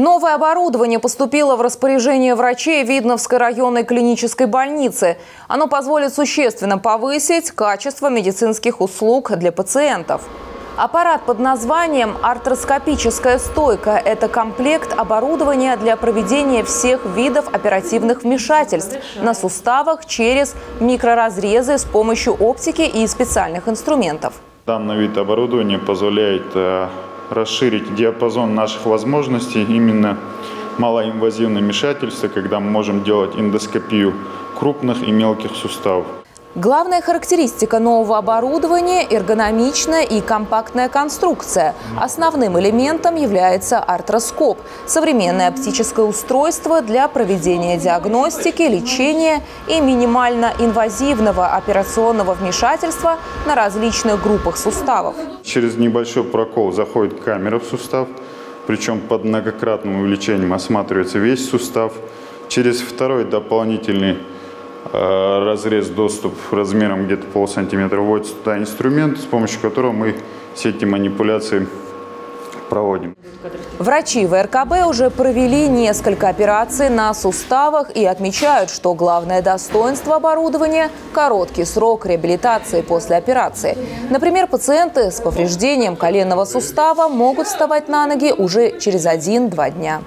Новое оборудование поступило в распоряжение врачей Видновской районной клинической больницы. Оно позволит существенно повысить качество медицинских услуг для пациентов. Аппарат под названием «Артроскопическая стойка» – это комплект оборудования для проведения всех видов оперативных вмешательств на суставах через микроразрезы с помощью оптики и специальных инструментов. Данный вид оборудования позволяет э, расширить диапазон наших возможностей именно малоинвазивное вмешательство, когда мы можем делать эндоскопию крупных и мелких суставов. Главная характеристика нового оборудования – эргономичная и компактная конструкция. Основным элементом является артроскоп – современное оптическое устройство для проведения диагностики, лечения и минимально инвазивного операционного вмешательства на различных группах суставов. Через небольшой прокол заходит камера в сустав, причем под многократным увеличением осматривается весь сустав. Через второй дополнительный разрез, доступ размером где-то пол сантиметра, вводится туда инструмент, с помощью которого мы все эти манипуляции проводим. Врачи ВРКБ уже провели несколько операций на суставах и отмечают, что главное достоинство оборудования – короткий срок реабилитации после операции. Например, пациенты с повреждением коленного сустава могут вставать на ноги уже через один-два дня.